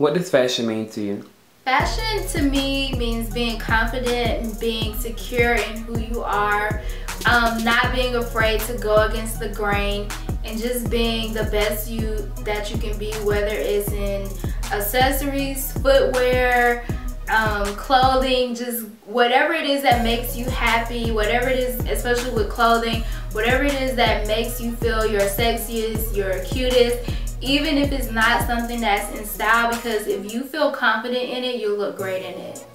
What does fashion mean to you? Fashion to me means being confident and being secure in who you are, um, not being afraid to go against the grain, and just being the best you that you can be, whether it's in accessories, footwear, um, clothing, just whatever it is that makes you happy, whatever it is, especially with clothing, whatever it is that makes you feel your sexiest, your cutest, even if it's not something that's in style because if you feel confident in it, you'll look great in it.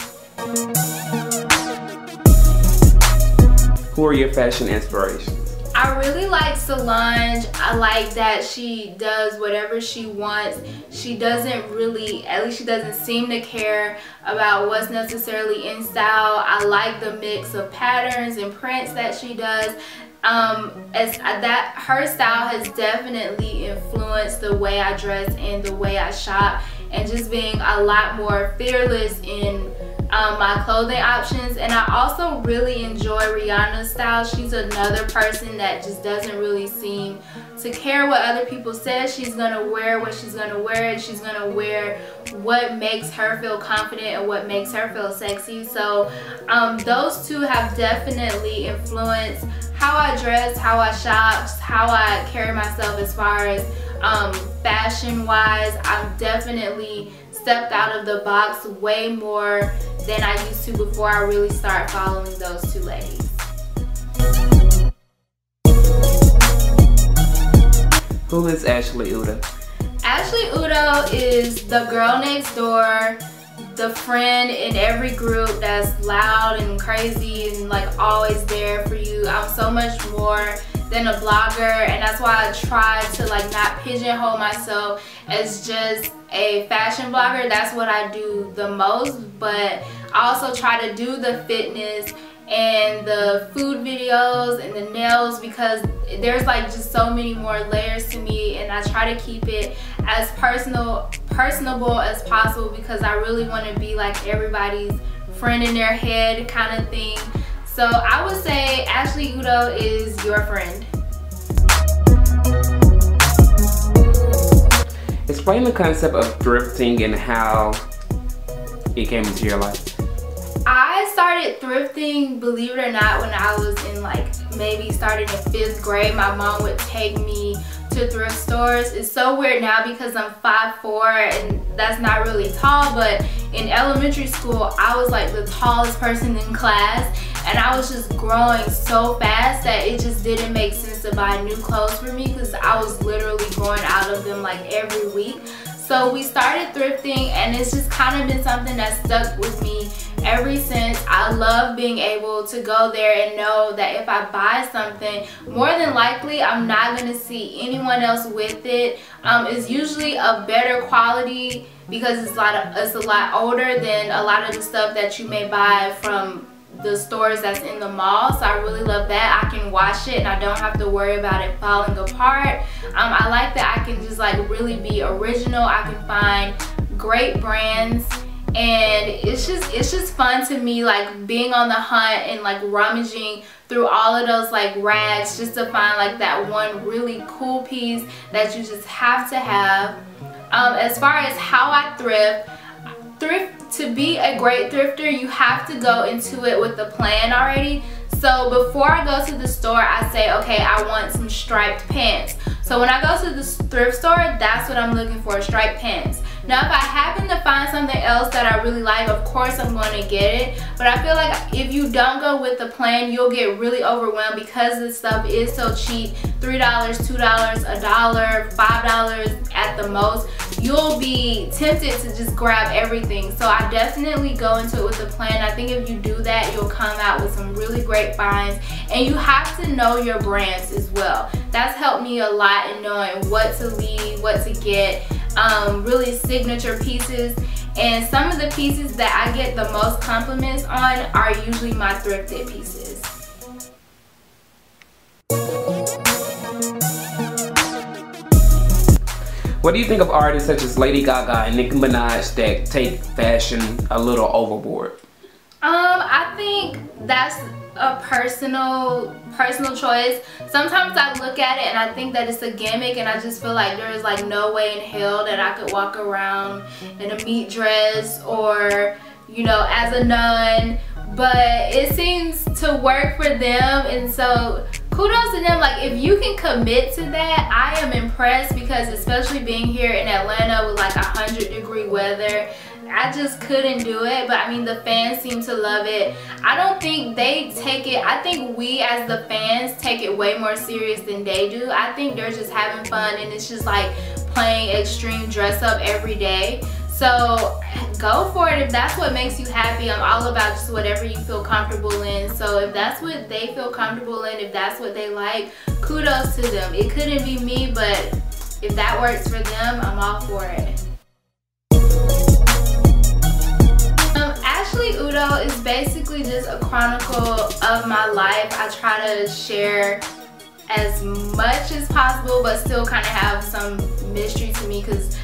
Who are your fashion inspirations? I really like Solange. I like that she does whatever she wants. She doesn't really, at least she doesn't seem to care about what's necessarily in style. I like the mix of patterns and prints that she does um, as that her style has definitely influenced the way I dress and the way I shop and just being a lot more fearless in um, my clothing options and I also really enjoy Rihanna's style. She's another person that just doesn't really seem to care what other people say. She's gonna wear what she's gonna wear and she's gonna wear what makes her feel confident and what makes her feel sexy. So um, those two have definitely influenced how I dress, how I shop, how I carry myself as far as um, fashion wise. I've definitely stepped out of the box way more than I used to before I really started following those two ladies. Who is Ashley Udoh? Ashley Udoh is the girl next door the friend in every group that's loud and crazy and like always there for you. I'm so much more than a blogger and that's why I try to like not pigeonhole myself as just a fashion blogger. That's what I do the most but I also try to do the fitness and the food videos and the nails because there's like just so many more layers to me and I try to keep it as personal personable as possible because I really want to be like everybody's friend in their head kind of thing. So I would say Ashley Udoh is your friend. Explain the concept of thrifting and how it came into your life. I started thrifting, believe it or not, when I was in like maybe starting in fifth grade. My mom would take me to thrift stores. It's so weird now because I'm 5'4 and that's not really tall, but in elementary school, I was like the tallest person in class and I was just growing so fast that it just didn't make sense to buy new clothes for me because I was literally growing out of them like every week. So we started thrifting and it's just kind of been something that stuck with me ever since. I love being able to go there and know that if I buy something, more than likely I'm not going to see anyone else with it. Um, it's usually a better quality because it's a lot of, it's a lot older than a lot of the stuff that you may buy from the stores that's in the mall so I really love that I can wash it and I don't have to worry about it falling apart um, I like that I can just like really be original I can find great brands and it's just it's just fun to me like being on the hunt and like rummaging through all of those like rags just to find like that one really cool piece that you just have to have. Um, as far as how I thrift thrift to be a great thrifter you have to go into it with a plan already. So before I go to the store I say okay I want some striped pants. So when I go to the thrift store that's what I'm looking for striped pants now if I happen to find something else that I really like, of course I'm going to get it. But I feel like if you don't go with the plan, you'll get really overwhelmed because this stuff is so cheap. $3, $2, a dollar, $5 at the most. You'll be tempted to just grab everything. So I definitely go into it with a plan. I think if you do that, you'll come out with some really great finds. And you have to know your brands as well. That's helped me a lot in knowing what to leave, what to get um, really signature pieces and some of the pieces that I get the most compliments on are usually my thrifted pieces. What do you think of artists such as Lady Gaga and Nicki Minaj that take fashion a little overboard? Um, I think that's a personal personal choice. Sometimes i look at it and i think that it's a gimmick and i just feel like there's like no way in hell that i could walk around in a meat dress or you know as a nun. But it seems to work for them and so kudos to them. Like if you can commit to that i am impressed because especially being here in atlanta with like a hundred degree weather I just couldn't do it but I mean the fans seem to love it I don't think they take it I think we as the fans take it way more serious than they do I think they're just having fun and it's just like playing extreme dress up every day so go for it if that's what makes you happy. I'm all about just whatever you feel comfortable in. So if that's what they feel comfortable in, if that's what they like, kudos to them. It couldn't be me, but if that works for them, I'm all for it. Ashley Udoh is basically just a chronicle of my life. I try to share as much as possible, but still kind of have some mystery to me because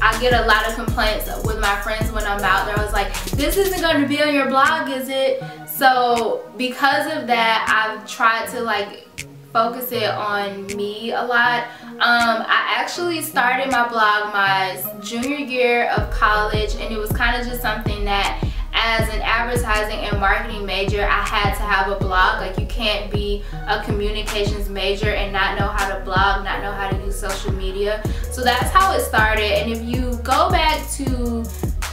I get a lot of complaints with my friends when I'm out there. I was like, this isn't going to be on your blog, is it? So because of that, I've tried to like focus it on me a lot. Um, I actually started my blog my junior year of college and it was kind of just something that as an advertising and marketing major, I had to have a blog. Like you can't be a communications major and not know how to blog, not know how to use social media. So that's how it started. And if you go back to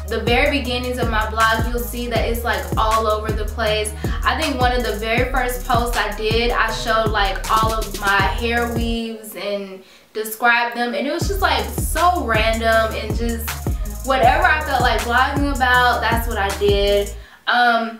the very beginnings of my blog, you'll see that it's like all over the place. I think one of the very first posts I did, I showed like all of my hair weaves and described them. And it was just like so random and just whatever I felt like blogging about, that's what I did. Um,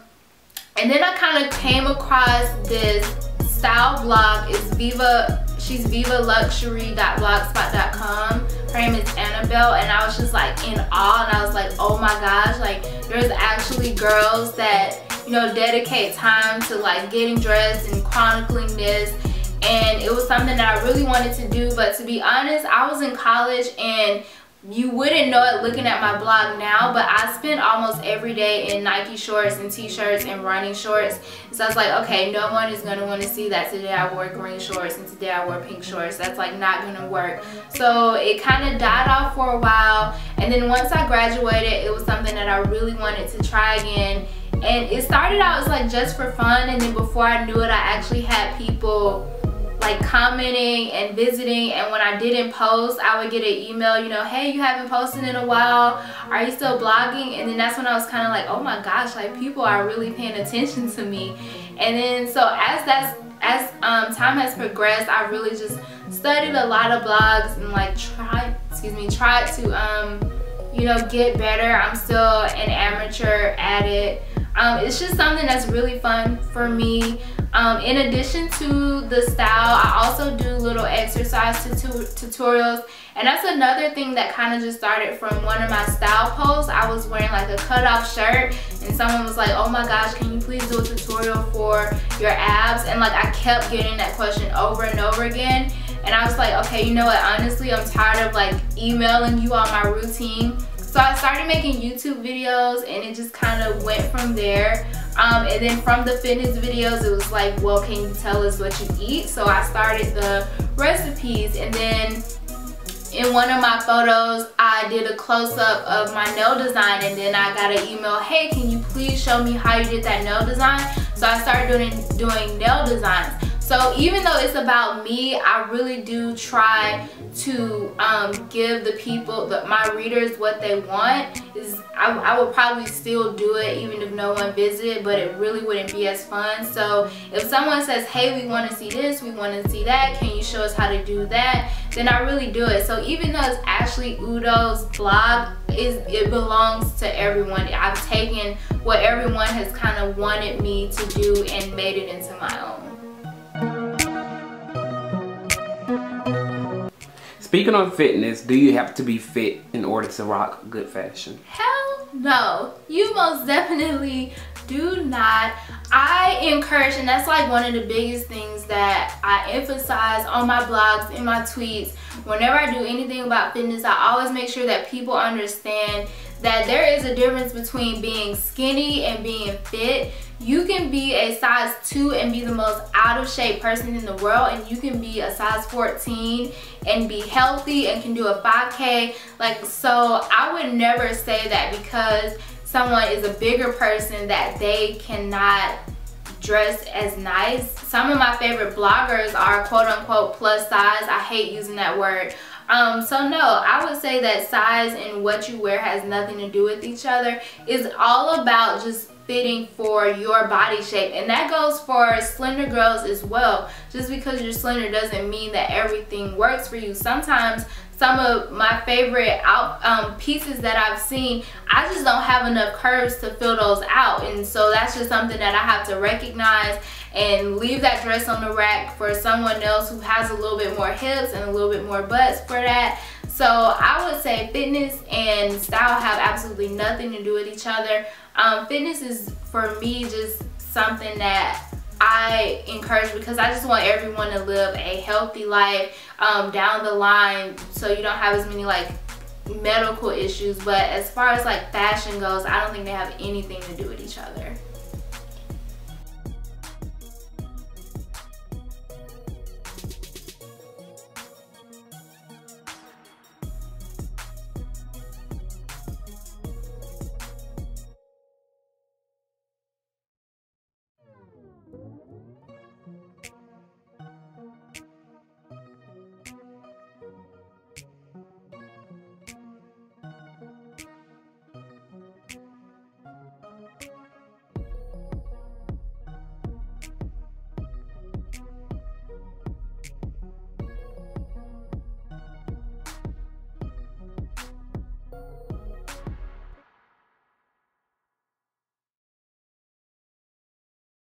and then I kind of came across this style blog. It's Viva, she's vivaluxury.blogspot.com. Her name is Annabelle and I was just like in awe and I was like, oh my gosh, like there's actually girls that, you know, dedicate time to like getting dressed and chronicling this and it was something that I really wanted to do but to be honest I was in college and you wouldn't know it looking at my blog now but I spend almost every day in Nike shorts and t-shirts and running shorts. So I was like okay no one is gonna want to see that today I wore green shorts and today I wore pink shorts. That's like not gonna work. So it kind of died off for a while and then once I graduated it was something that I really wanted to try again. And it started out as like just for fun and then before I knew it I actually had people like commenting and visiting and when I didn't post I would get an email you know hey you haven't posted in a while. Are you still blogging? And then that's when I was kind of like oh my gosh like people are really paying attention to me. And then so as that's as um, time has progressed I really just studied a lot of blogs and like tried excuse me tried to um you know get better. I'm still an amateur at it. Um, it's just something that's really fun for me um, in addition to the style, I also do little exercise tutorials. And that's another thing that kind of just started from one of my style posts. I was wearing like a cutoff shirt and someone was like, oh my gosh, can you please do a tutorial for your abs? And like I kept getting that question over and over again. And I was like, okay, you know what? Honestly, I'm tired of like emailing you on my routine. So I started making YouTube videos and it just kind of went from there. Um, and then from the fitness videos, it was like, well, can you tell us what you eat? So I started the recipes and then in one of my photos, I did a close-up of my nail design and then I got an email, hey, can you please show me how you did that nail design? So I started doing, doing nail designs. So even though it's about me, I really do try to um, give the people, the, my readers what they want. Is I, I would probably still do it even if no one visited, but it really wouldn't be as fun. So if someone says, hey, we want to see this, we want to see that, can you show us how to do that? Then I really do it. So even though it's Ashley Udoh's blog, is it belongs to everyone. I've taken what everyone has kind of wanted me to do and made it into my own. Speaking of fitness, do you have to be fit in order to rock good fashion? Hell no. You most definitely do not. I encourage, and that's like one of the biggest things that I emphasize on my blogs, in my tweets. Whenever I do anything about fitness, I always make sure that people understand that there is a difference between being skinny and being fit. You can be a size 2 and be the most out of shape person in the world and you can be a size 14 and be healthy and can do a 5k like so I would never say that because someone is a bigger person that they cannot dress as nice. Some of my favorite bloggers are quote unquote plus size. I hate using that word um, so no, I would say that size and what you wear has nothing to do with each other. It's all about just fitting for your body shape. And that goes for slender girls as well. Just because you're slender doesn't mean that everything works for you. Sometimes some of my favorite out um, pieces that I've seen I just don't have enough curves to fill those out. And so that's just something that I have to recognize and leave that dress on the rack for someone else who has a little bit more hips and a little bit more butts for that. So I would say fitness and style have absolutely nothing to do with each other. Um, fitness is for me just something that I encourage because I just want everyone to live a healthy life um, down the line so you don't have as many like medical issues but as far as like fashion goes I don't think they have anything to do with each other.